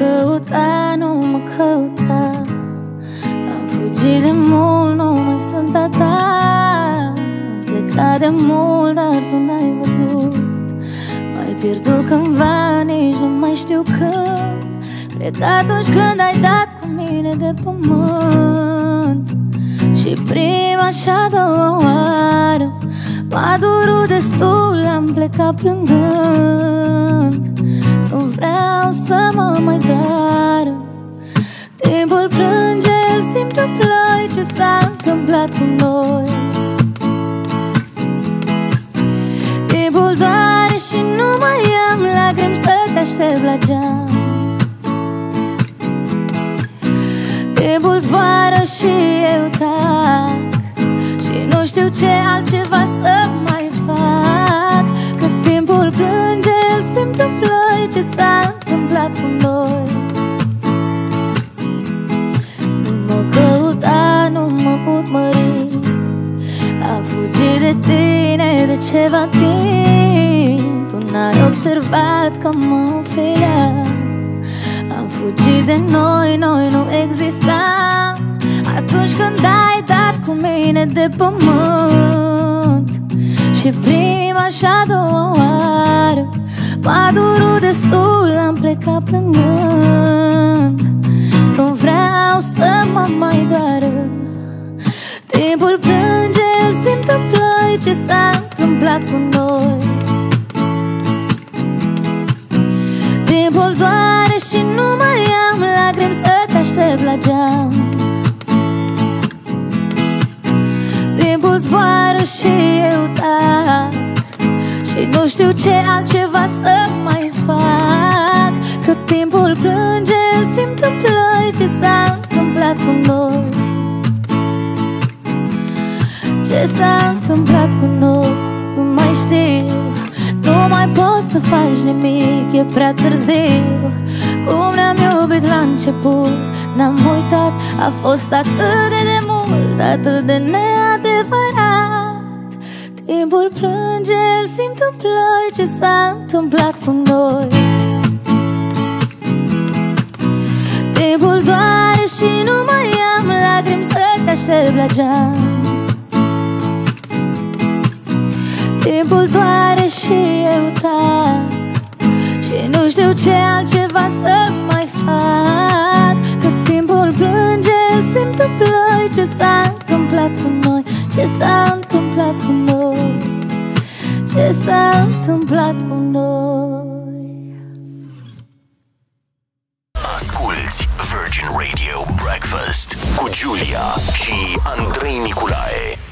căuta, nu mă căuta. Am fugit de mult, nu mai sunt a ta. Am plecat de mult, dar tu n-ai văzut. M-ai pierdut cândva, nici nu mai știu când Cred că atunci când ai dat cu mine de pământ Și prima și a doua oară M-a durut destul, am plecat plângând. Nu vreau îl simt în ploi Ce s-a întâmplat cu noi. Timpul doare și nu mai am lacrimi Să te aștept la geam. Timpul zboară și eu tac Și nu știu ce altceva să mai fac. Că timpul plânge, îl simt în ploi Ce s-a întâmplat cu noi mă urmări Am fugit de tine de ceva timp. Tu n-ai observat că mă ofeream am fugit de noi, noi nu existam Atunci când ai dat cu mine de pământ Și prima și a doua oară M-a durut destul, am plecat plângând. Nu vreau să mă mai doară Timpul plânge, îl simt în ploi Ce s-a întâmplat cu noi. Timpul doare și nu mai am lacrimi Să te aștept la geam. Timpul zboară și eu tac Și nu știu ce altceva să mai fac. Că timpul plânge, îl simt în ploi Ce s-a întâmplat cu noi Ce s-a întâmplat cu noi Nu mai știu. Nu mai poți să faci nimic, e prea târziu. Cum ne-am iubit la început N-am uitat, a fost atât de demult Atât de neadevărat. Timpul plânge, îl simt în ploi. Ce s-a întâmplat cu noi? Timpul doare și nu mai am lacrimi Să te aștept la geam Timpul doare și eu tac Și nu știu ce altceva să mai fac. Că timpul plânge, simt în ploi Ce s-a întâmplat cu noi? Ce s-a întâmplat cu noi? Ce s-a întâmplat cu noi? Asculți Virgin Radio Breakfast cu Giulia și Andrei Niculae.